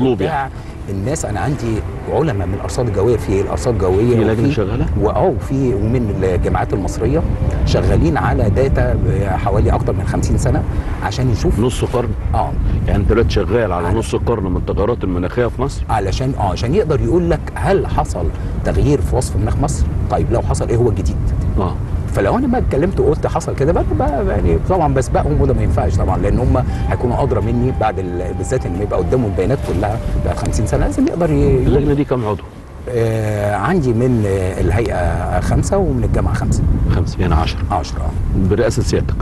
مطلوب يعني. الناس أنا عندي علماء من الأرصاد الجوية في الأرصاد الجوية في لجنة وفي- شغالة؟ واه في ومن الجامعات المصرية شغالين على داتا حوالي أكتر من 50 سنة عشان يشوف نص قرن آه يعني أنت دلوقتي شغال على على- نص قرن من التغيرات المناخيه في مصر علشان آه عشان يقدر يقول لك هل حصل تغيير في وصف مناخ مصر؟ طيب لو حصل إيه هو الجديد؟ آه فلو أنا ما اتكلمت وقلت حصل كده بقى, بقى يعني طبعا بسبقهم وده ما ينفعش طبعا لأن هم هيكونوا أدرى مني بعد ال- بالذات إن يبقى قدامهم البيانات كلها بعد 50 سنة لازم يقدر ي- اللجنة دي كام عضو؟ آه عندي من الهيئة خمسة ومن الجامعة خمسة. خمسة يعني 10 10 برئاسة سيادتك.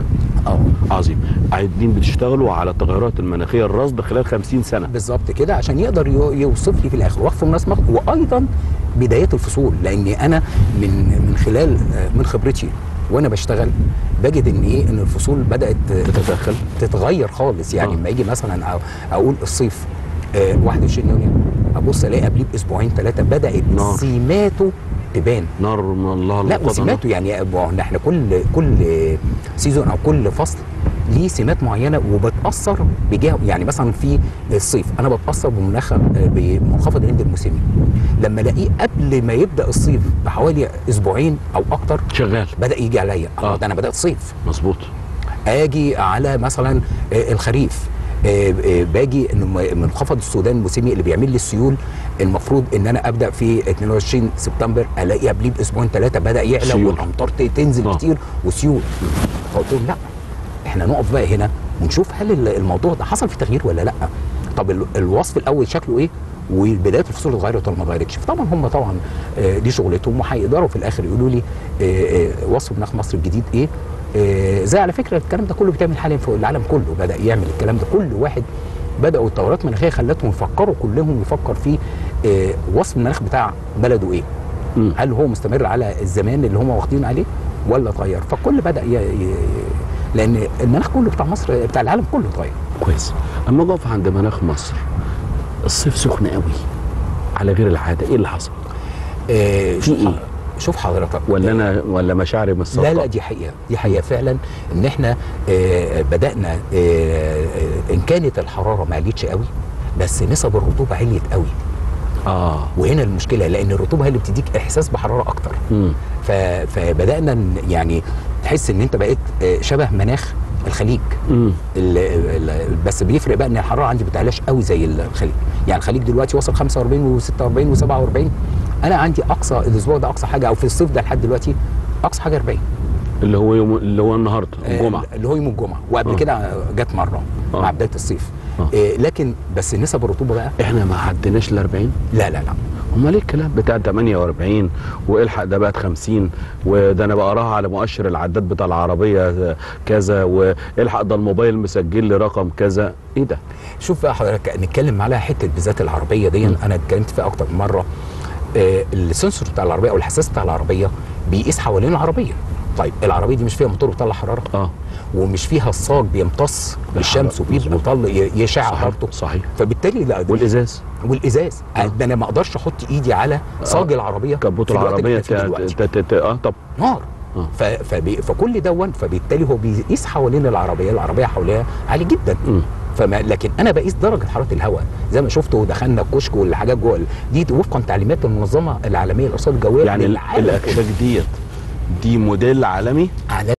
آه. عظيم. قاعدين بتشتغلوا على التغيرات المناخية الراصده خلال 50 سنة. بالظبط كده عشان يقدر يو- يوصف لي في الآخر وقف مناسبه وأيضا بدايات الفصول لأني أنا من من خلال آه، من خبرتي وأنا بشتغل بجد إن إيه إن الفصول بدأت تتدخل تتغير خالص يعني آه. لما يجي مثلا أقول الصيف آه 21 يونيو أبص ألاقي قبليه بأسبوعين ثلاثة بدأت نار. سماته تبان نار من الله لا. وسماته يعني إحنا كل كل سيزون أو كل فصل ليه سمات معينة وبتأثر بجهه يعني مثلا في الصيف أنا بتأثر بمناخ بمنخفض الهند الموسمي لما ألاقيه قبل ما يبدأ الصيف بحوالي أسبوعين أو أكتر شغال بدأ يجي عليا آه. آه. ده أنا بدأت صيف مظبوط آجي على مثلا آه، الخريف آه، باجي منخفض السودان الموسمي اللي بيعمل لي السيول المفروض إن أنا أبدأ في 22 سبتمبر ألاقي قبليه بأسبوعين ثلاثة بدأ يعلى. والأمطار تنزل آه. كتير وسيول فقلت لهم لأ إحنا نقف بقى هنا ونشوف هل ال- الموضوع ده حصل في تغيير ولا لا. طب ال- الوصف الأول شكله إيه؟ وبدايه الفصول اتغيرت ولا ما اتغيرتش؟ فطبعا هم طبعا آه، دي شغلتهم وهيقدروا في الآخر يقولوا لي آه، آه، وصف مناخ مصر الجديد إيه؟ زي على فكرة الكلام ده كله بيتعمل حاليا في العالم كله بدأ يعمل الكلام ده كل واحد بدأوا التغيرات المناخيه خلتهم يفكروا كلهم يفكر في وصف المناخ بتاع بلده إيه. هل هو مستمر على الزمان اللي هم واخدين عليه ولا اتغير؟ فالكل بدأ. لأن المناخ كله بتاع مصر بتاع العالم كله اتغير. كويس. اما اقف عند مناخ مصر الصيف سخن قوي على غير العادة. إيه اللي حصل؟ آه، في شوف إيه؟ شوف حضرتك. ولا أنا ولا مشاعري مش لا؟ لا دي حقيقة دي حقيقة فعلا. إن إحنا آه، بدأنا آه، آه، إن كانت الحرارة ما عليتش قوي بس نسب الرطوبة عليت قوي. آه. وهنا المشكلة لأن الرطوبة هي اللي بتديك إحساس بحرارة أكتر. فبدأنا يعني تحس إن أنت بقيت آه، شبه مناخ الخليج. بس بيفرق بقى إن الحرارة عندي بتعلاش قوي زي الخليج. يعني الخليج دلوقتي وصل 45 و46 و47 أنا عندي أقصى الأسبوع ده أقصى حاجة أو في الصيف ده لحد دلوقتي أقصى حاجة 40 اللي هو يوم اللي هو النهارده الجمعة. آه، اللي هو يوم الجمعة. وقبل آه. كده جت مرة آه. مع بداية الصيف. آه. آه، لكن بس نسب الرطوبة بقى إحنا ما عديناش ال 40 لا لا لا. امال إيه الكلام؟ بتاع 48 وإلحق ده بقت 50 وده أنا بقراها على مؤشر العداد بتاع العربية كذا وإلحق ده الموبايل مسجل لي رقم كذا. إيه ده؟ شوف بقى حضرتك نتكلم على حتة بالذات العربية دي. أنا اتكلمت فيها أكتر من مرة. آه، السنسور بتاع العربية أو الحساس بتاع العربية بيقيس حوالين العربية. طيب العربية دي مش فيها موتور بيطلع حرارة؟ آه. ومش فيها الصاج بيمتص بالشمس. وبيطلع يشع برضه صحيح. فبالتالي لا والإزاز؟ والإزاز. آه. ده أنا ما أقدرش أحط إيدي على صاج العربية كبوت العربية آه طب. نار. آه. فكل دون فبالتالي هو بيقيس حوالين العربية العربية حواليها عالي جدا. مم. فما لكن أنا بقيس درجة حرارة الهواء. زي ما شفتوا دخلنا الكشك والحاجات جوه دي وفقا تعليمات المنظمة العالمية للأرصاد الجوية يعني الأكشاك ديت دي موديل عالمي. عالمي.